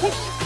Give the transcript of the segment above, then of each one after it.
Woo!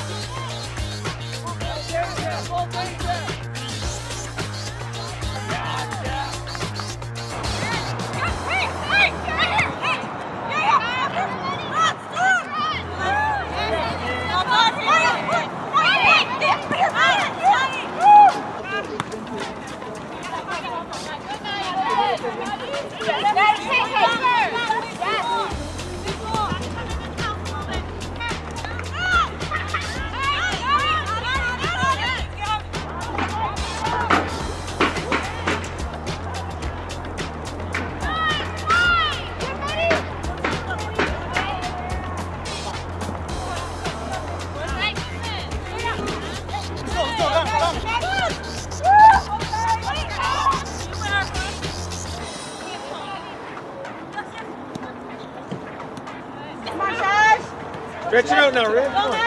Stretch it out now, Rick. Come on.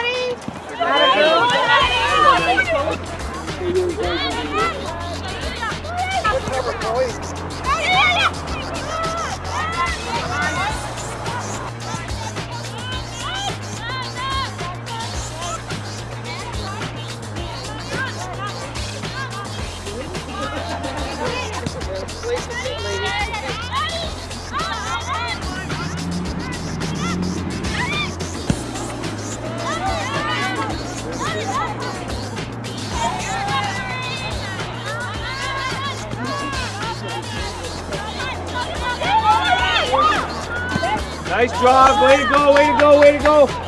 Nice job. Way to go, way to go, way to go.